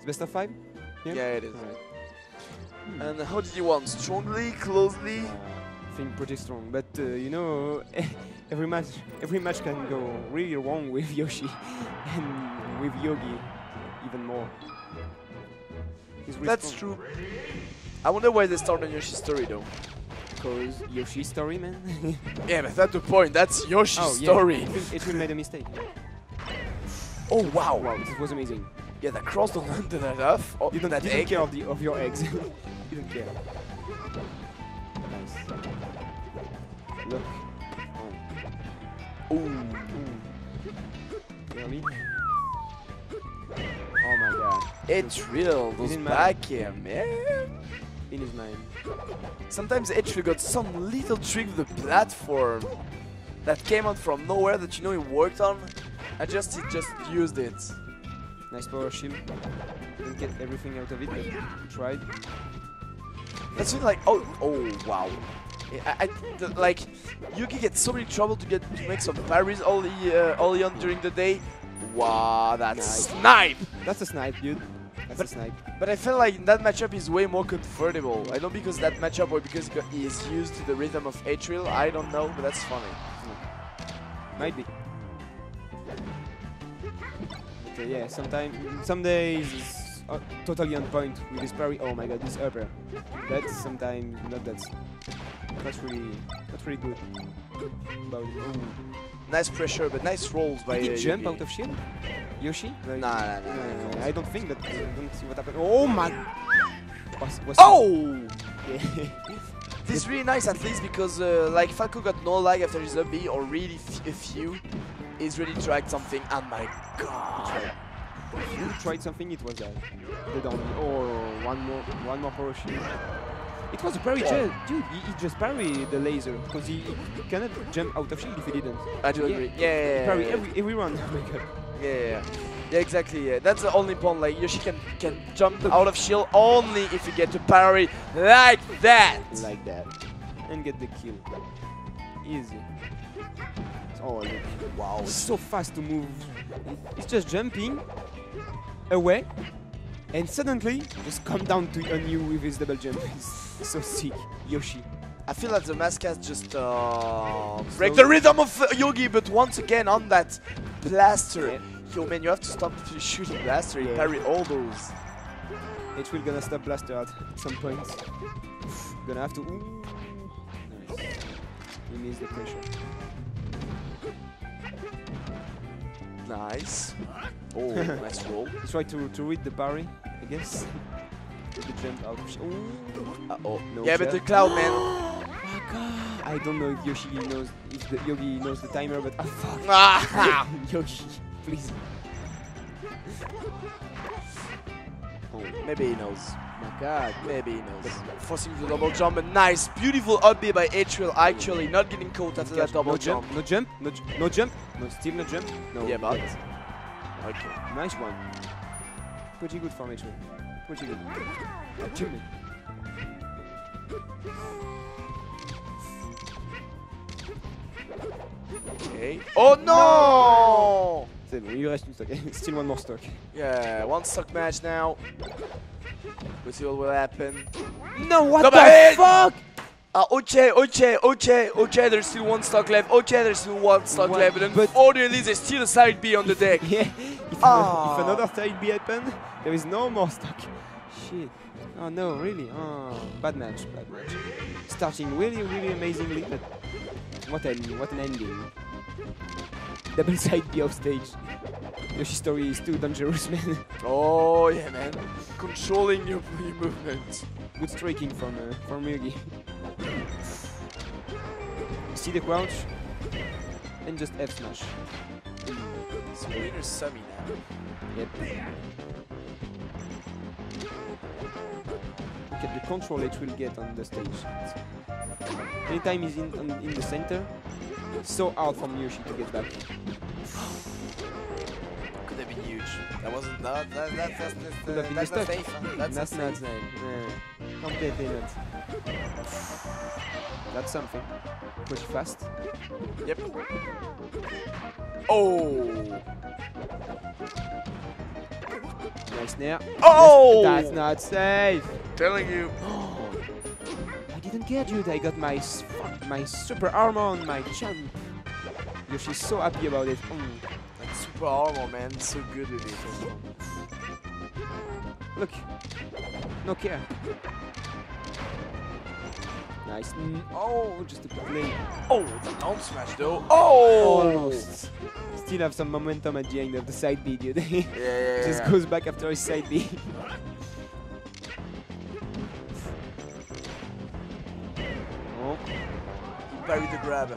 It's best of five? Yeah, it is. Alright. Hmm. And how did you want? Strongly, closely? Uh, I think pretty strong, but uh, you know, every match, every match can go really wrong with Yoshi, and with Yogui, even more. Really That's strong. true. I wonder why they start on Yoshi's story though. Because Yoshi's story, man. Yeah, but that's the point. That's Yoshi's oh, yeah. story. I think it made a mistake. Oh wow. Wow, this was amazing. Yeah, that cross don't land that off. Oh, You don't, that you don't egg. care of, the, of your eggs. you don't care. Nice. Look. Oh. Ooh. Ooh. Really? Oh my god. It's real. Those back air, man. In his mind. Sometimes H got some little trick with the platform that came out from nowhere that you know he worked on. I just he just used it. Nice power shield. Didn't get everything out of it, but tried. That's really like oh oh wow. I, I the, like Yogui gets so many trouble to get to make some parries early uh, early on during the day. Wow, that's Nice. snipe. That's a snipe, dude. That's But- a snipe. But I feel like that matchup is way more comfortable. I don't because that matchup or because he he is used to the rhythm of Etril. I don't know, but that's funny. Might be. Uh, yeah, sometimes, some days it's uh, totally on point with his parry. Oh my god, this upper. That's sometimes not that. That's really, that's really good. About it. Nice pressure, but nice rolls by. Did uh, he jump Yogui. out of shield? Yoshi? Nah, Like, nah, nah. uh, nah. I don't think that. I don't see what happened. Oh my! Was, was Oh! This is really nice at least because uh, like Falco got no lag after his up B or really f a few. He's really tried something and my god. You tried something, it was uh, that. The down. Oh, one more, one more shield. It was a parry, Oh. dude. He, he just parried the laser because he, he cannot jump out of shield if he didn't. I do Yeah. agree. Yeah, yeah, yeah, parry every every run. Oh my god. yeah, yeah, yeah. Yeah, exactly. Yeah, that's the only point. Like Yoshi can can jump out of shield only if you get to parry like that. Like that, and get the kill. Easy. Oh look! Wow, it's so fast to move. It's just jumping away, and suddenly just come down to on you with his double jump. It's so sick, Yoshi. I feel like the mask has just uh, break the rhythm of uh, Yogui, but once again on that blaster. Yeah. Yo man, you have to stop shooting blaster. You Yeah. parry all those. It will gonna stop Blaster at some point. Gonna have to. Ooh. Nice. He missed the pressure. Nice. Oh, nice roll. Try to, to read the parry, I guess. the jump out of. Uh oh. No yeah, but chair. the cloud man. my god! I don't know if Yoshi knows if the Yogui knows the timer, but ah fuck. Yogui, please. Oh, maybe he knows. My god. Maybe he knows. Forcing the double jump. A nice, beautiful up by Etril. Actually, not getting caught after that double no jump. jump, no jump, no, ju- no jump, no still no jump. No. Yeah, but- Okay. Nice one. Pretty good for Metro. Pretty good. Achievement. Okay. Oh no! C'est bon, il reste stock. Still one more stock. Yeah, one stock match now. We'll see what will happen. No, what Come the ahead! fuck? Uh, okay, okay, okay, okay, there's still one stock left. Okay, there's still one stock What? left. But But- unfortunately, there's still a side B on the deck. Yeah. If, Ah. if another side B happen, there is no more stock. Shit. Oh no, really? Oh, bad match, bad match. Starting really, really amazingly, but what an what an ending. Double side B off stage. Yoshi's story is too dangerous, man. Oh, yeah, man. Controlling your, your movement. Good striking from uh, from Yogui. See the crouch and just F smash. It's winner semi now. Yep. Look at the control it will get on the stage. Anytime he's in on, in the center, so hard for Yoshi to get back. Could have been huge. That wasn't that. that, that that's that's, Could have been that's not safe. huh? That's, That's not safe. Nah, completely not. That's something. Pretty fast. Yep. Oh. Nice nair. Oh! That's not safe. Telling you. I didn't get you. I got my my super armor on my champ. Yoshi's so happy about it. Mm. Like super armor, man. So good with it. Look. No care. Nice. Mm, Oh, just a play. Oh, the down smash though. Oh! Almost. Still have some momentum at the end of the side B, dude. Yeah, yeah, yeah. just goes back after his side B. Bury the grab.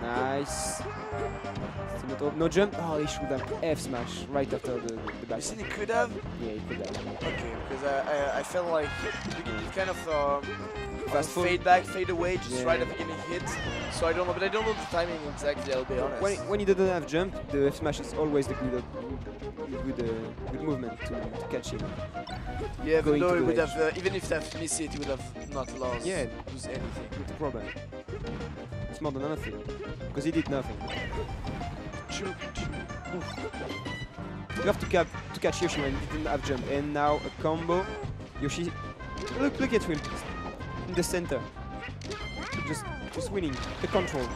nice. Still not op- no jump. Oh, he should have F smash right after the, the, the back. You seen he could have? Yeah, he could have. Okay, because I, I, I felt like you kind of um, Fast fade back, fade away, just Yeah. right after getting hit. So I don't know, but I don't know the timing exactly. I'll be honest. When, he- when he doesn't have jump, the F smash is always the good, good, uh, good movement to, to catch him. yeah, but no, he would edge. have, uh, even if that missed it, he would have not lost. Yeah. lose anything. Not problem. It's more than nothing. Because he did nothing. You have to, cap to catch Yoshi when he didn't have jump. And now a combo. Yoshi, look, look at Will in the center. Just, just winning the control.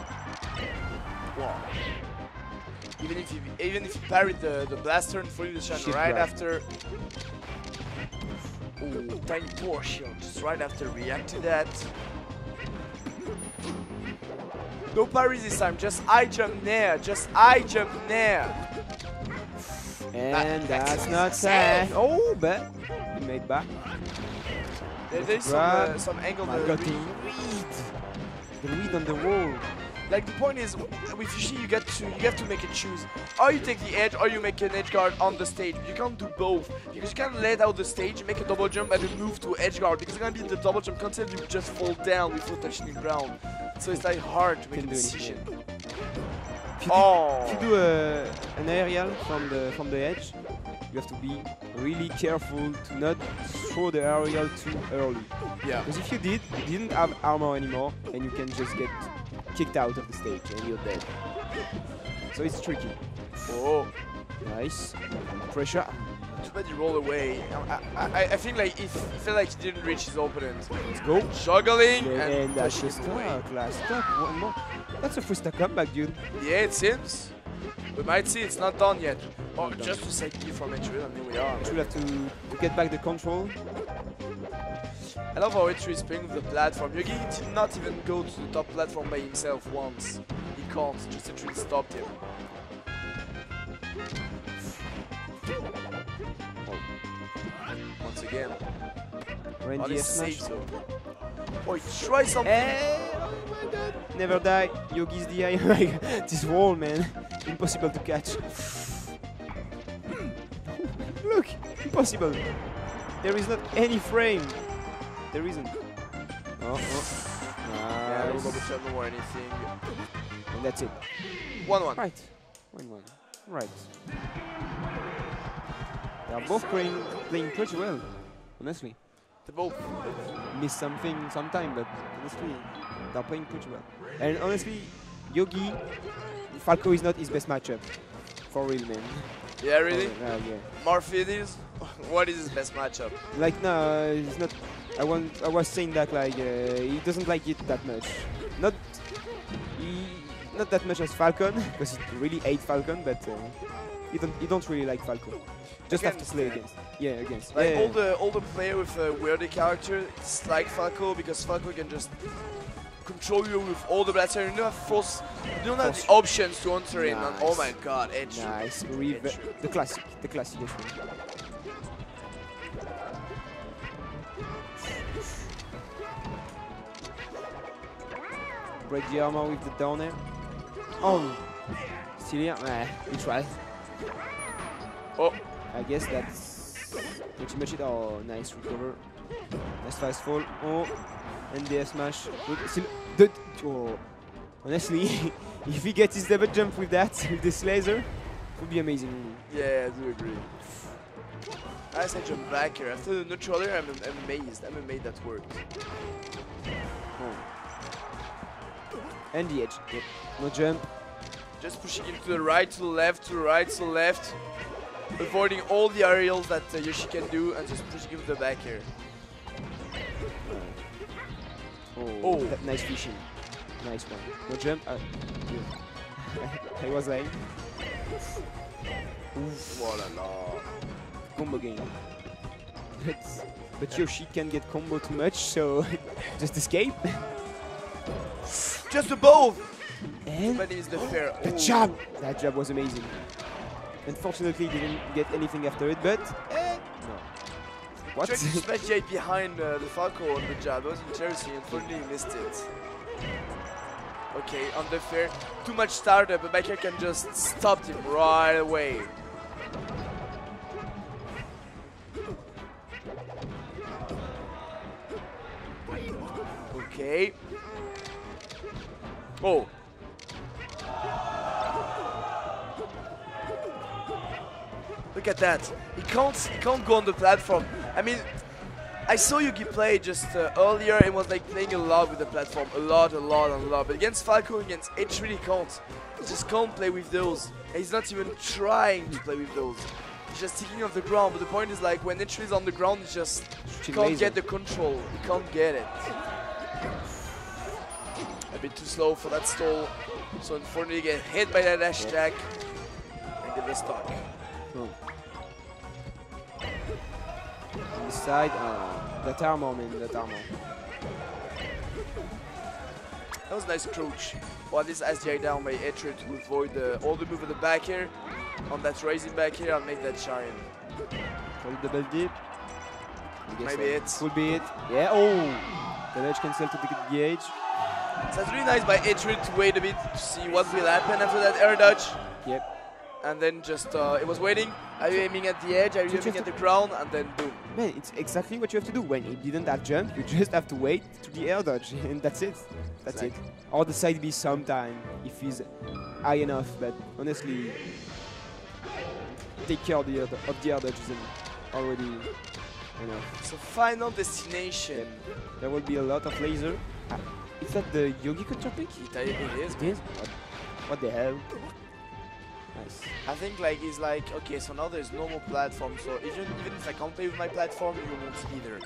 Wow. Even if you, even if you parried the, the blaster and fully the Shit right grab. after. Ooh, tiny portion, just right after react to that. No parry this time, just I jump there, just I jump there. And That- that's not sad. Oh, but he made back. There, there's some, uh, some angle there. really- the read. The read on the wall. Like the point is, with Yoshi, you get to you have to make a choose. Or you take the edge, or you make an edge guard on the stage. You can't do both because you can't let out the stage, make a double jump, and then move to edge guard because you're gonna be in the double jump concept. You just fall down before touching the ground. So it's like hard to make a Can do anything. decision. If you, Oh, do, if you do a, an aerial from the from the edge, you have to be really careful to not throw the aerial too early. yeah. Because if you did, you didn't have armor anymore, and you can just get kicked out of the stage and you're dead. So it's tricky. Oh, Nice. Pressure. Too bad he rolled away. I, I, I think like if he felt like he didn't reach his opponent. Let's go. Juggling And, and, that's pushing him away. stuck. Last. One more. That's a stack comeback, dude. Yeah, it seems. We might see it's not done yet. Oh, Not done. just to side B from H3, and here we are. Should have to, to get back the control. I love how H3 is playing with the platform. Yogui did not even go to the top platform by himself once. He can't, just H3 stopped him. Again, Randy his smash. safe. Oh, he something. Eh, oh. Never die. Yogui's DI. Oh my god. This wall, man. Impossible to catch. Look. Impossible. There is not any frame. There isn't. Oh, oh. Yeah, no Nice. double jump, no more anything. And that's it. 1 1. Right. One one. Right. They are both playing playing pretty well. Honestly. They both. miss something sometime, but honestly, they're playing pretty well. And honestly, Yogui, Falco is not his best matchup. For real, man. Yeah, really? For uh, yeah. Morphin? What is his best matchup? Like, no, he's not. I want. I was saying that like uh, he doesn't like it that much. Not. He, not that much as Falcon, because he really hates Falcon, but uh, he don't. He don't really like Falcon. Just have to uh, against. Yeah, against. Like yeah, all the all the player with a weirder character, it's like Falco because Falco can just control you with all the blaster. You don't have force, you don't have the options to enter in. And oh my god, edge. Nice. The classic. The classic. Break the armor with the down air. Oh, still here? Nah, he tried. Oh, I guess that's pretty much it. Oh, nice recover. Nice fast fall. Oh, F smash. Good. Still, the, oh. Honestly, if he gets his double jump with that, with this laser, it would be amazing. yeah, I do agree. I said jump back here. After the neutral air, I'm, I'm amazed. I'm amazed that worked. Oh. And the edge. Yep. No jump. Just pushing him to the right, to the left, to the right, to the left. avoiding all the aerials that uh, Yoshi can do and just pushing him to the back here. Oh, Oh. that nice fishing. Nice one. No jump. Uh, yeah. I was like, Oof, oh la la. combo game. But, but Yoshi can get combo too much, so just escape. Just the both! And But is the fair. the jab! That jab was amazing. Unfortunately, didn't get anything after it, but eh, no. What? Tried to smash behind uh, the Falco on the jab. That was interesting. Unfortunately, he missed it. Okay, on the fair. Too much startup, but Baker can just stop him right away. Okay. Oh. Look at that. He can't he can't go on the platform. I mean I saw Yogui play just uh, earlier and was like playing a lot with the platform. A lot, a lot, a lot. But against Falco, against H really can't. He just can't play with those. And he's not even trying to play with those. He's just sticking off the ground. But the point is like when H is on the ground, he just can't get the control. He can't get it. A bit too slow for that stall. So unfortunately get hit by that dash attack and get the stock. Oh. On the side, uh, that armor, man, the armor. That was a nice crouch. Well, this SDI down by Etcher to avoid the, all the move at the back here. On that rising back here, I'll make that shine. For the double dip. I guess Maybe that it. Could be it. Yeah, oh! The ledge cancel to the gauge. So that's really nice by Etcher to wait a bit to see what will happen after that air dodge. Yep. And then just, uh, it was waiting. Are you aiming at the edge? Are you Just aiming have at the ground? And then boom. Man, it's exactly what you have to do. When he didn't have jump, you just have to wait to the air dodge, and that's it. That's it. Or the side B sometime, if he's high enough, but honestly, take care of the, air, of the air dodge isn't already enough. So final destination. There will be a lot of laser. Ah, is that the Yogui contra pick? It, it is. It is? What, what the hell? Nice. I think like it's like okay, so now there's no more platform. So even even if I can't play with my platform, you won't either.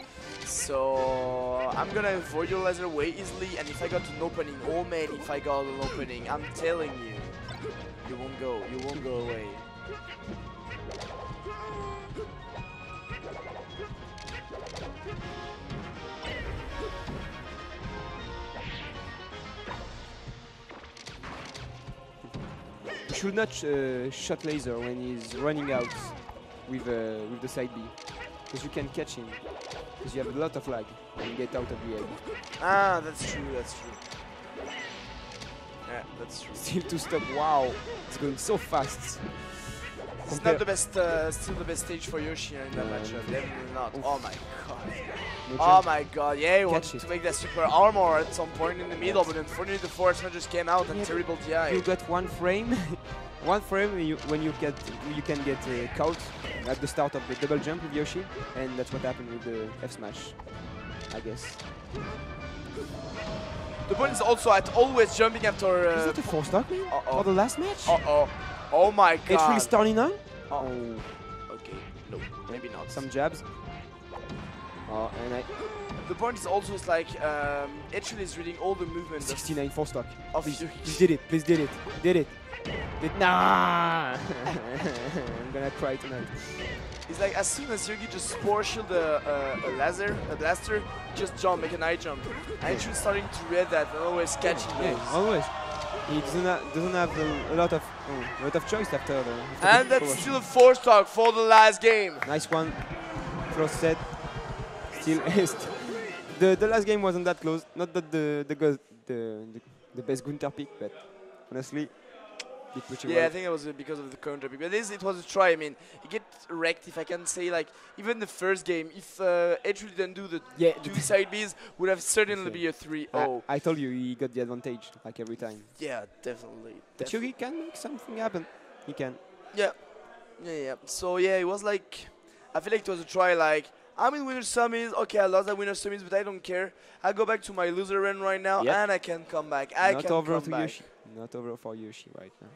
So I'm gonna avoid your laser way easily. And if I got an opening, oh man, if I got an opening, I'm telling you, you won't go. You won't go away. Should not uh, shot laser when he's running out with uh, with the side B, because you can catch him. Because you have a lot of lag and get out of the egg. Ah, that's true. That's true. Yeah, that's true. Still to stop. Wow, it's going so fast. It's not the best, uh, still the best stage for Yoshi in that No, matchup. Definitely not. Oh my god. Oh my god, yeah, he wanted to make that super armor at some point in the middle, but unfortunately the force just came out and Yeah, terrible DI. You got one frame, one frame when you, when you get you can get uh, caught at the start of the double jump with Yoshi, and that's what happened with the F smash, I guess. The point is also at always jumping after. Is Uh, that a four stock man Uh-oh. for the last match? uh oh. Oh my god. starting now. Oh. Oh, Okay, no, maybe not. some jabs. Oh, and I The point is also it's like um, actually is reading all the movements. 69 four stock. of Please, please did it. Please did it. Did it. Did nah. I'm gonna cry tonight. It's like as soon as Yogui just spore shield a, a, a laser, a blaster, just jump, make an eye jump. And she's starting to read that and always catching Yeah, those. always. He doesn't have, doesn't have a, a lot of oh, a lot of choice after the. After And that's forward. still a four stock for the last game. nice one. Close set. Still, the the last game wasn't that close. Not that the the the the, the best counter pick, but honestly, Yeah, I think it was because of the counter pick. But this, it was a try. I mean, he get wrecked, if I can say, like, even the first game, if uh, Edge didn't do the yeah. two side Bs, would have certainly be a 3 I, 0. I told you he got the advantage like every time. Yeah, definitely. But. Yogui can make something happen. He can. Yeah. Yeah, yeah. So, yeah, it was like, I feel like it was a try, like, I'm in winner summies. Okay, I lost that winner summies, but I don't care. I go back to my loser run right now, Yeah. and I can come back. I Not can over come to back. Yoshi. Not over for Yoshi right now.